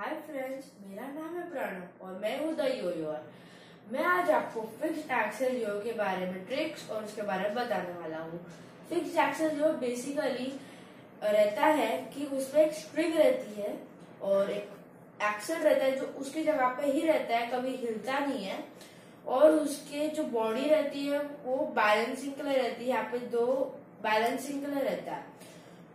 Hi friends मेरा नाम है प्रणव और मैं हूँ द मैं आज आपको फिक्स एक्सेल यो के बारे में ट्रिक्स और उसके बारे में बताने वाला हूँ। फिक्स एक्सेल यो बेसिकली रहता है कि उसमें एक स्ट्रिंग रहती है और एक एक्सेल रहता है जो उसकी जगह पे ही रहता है, कभी हिलता नहीं है और उसके जो बॉडी रहती है वो बैलेंसिंग के लिए रहती है। यहाँ पे दो बैलेंसिंग के लिए रहता है।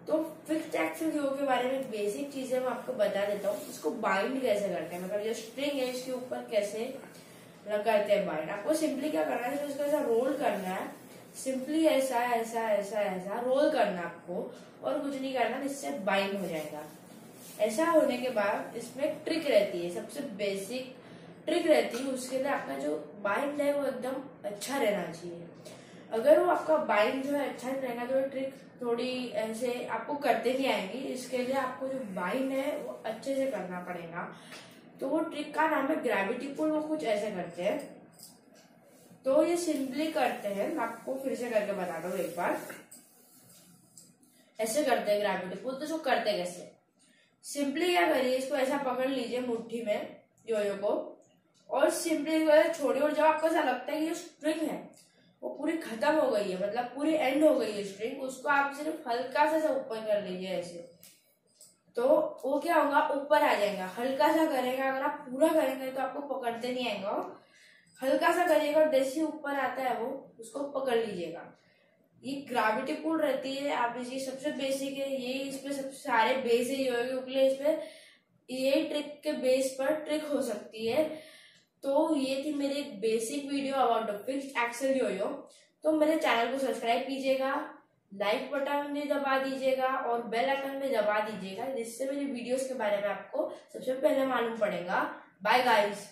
तो फिक्स एक्सेल योग के बारे में बेसिक चीज़ें मैं आपको बता देता हूँ, इसको बाइंड कैसे करते हैं? मतलब जो स्ट्रिंग है, इसके ऊपर कैसे करते हैं बाइंड आपको सिंपली क्या करना है? इसको ऐसा रोल करना है सिंपली ऐसा ऐसा ऐसा ऐसा रोल करना आपको, और कुछ नहीं करना, इससे बाइंड हो जाएगा। ऐसा होने के बाद इसमें ट्रिक रहती है, सबसे बेसिक ट्रिक रहती है, उसके लिए आपका जो बाइंड है वो एकदम अच्छा रहना चाहिए। अगर वो आपका बाइंड जो है अच्छा नहीं रहेगा तो ट्रिक थोड़ी ऐसे आपको करते नहीं आएँगी। इसके लिए आपको जो बाइंड है, वो अच्छे से करना पड़ेगा। तो वो ट्रिक का नाम है ग्रेविटी पुल वो कुछ ऐसे करते हैं। तो ये सिंपली करते हैं। आपको फिर से करके बता दो एक बार। ऐसे करते हैं ग्रेविटी पुल तो करते कैसे? सिंपली क्या करिए, इसको ऐसा पकड़ लीजिए मुट्ठी में, योयो को। और सिंपली छोड़िए और जब आपको ऐसा लगता है कि ये स्ट्रिंग है वो पूरी खत्म हो गई है मतलब पूरी एंड हो गई है स्ट्रिंग उसको आप सिर्फ़ हल्का सा ऊपर कर लीजिए ऐसे। तो वो क्या होगा, ऊपर आ जाएगा। हल्का सा करेगा, अगर आप पूरा करेंगे तो आपको पकड़ते नहीं आएगा हल्का सा करिएगा और जैसे ऊपर आता है वो, उसको पकड़ लीजिएगा। ये ग्राविटी पुल रहती है, आप इसकी सबसे बेसिक है, ये इस इसमें सबसे सारे बेस ही होगी इसमें ये ट्रिक के बेस पर ट्रिक हो सकती है। तो ये थी मेरी एक basic video about the fixed axle yoyo तो मेरे चैनल को सब्सक्राइब कीजिएगा लाइक बटन भी दबा दीजिएगा और बेल आइकन भी दबा दीजिएगा, जिससे मेरी वीडियोस के बारे में आपको सबसे पहले मालूम पड़ेगा. Bye guys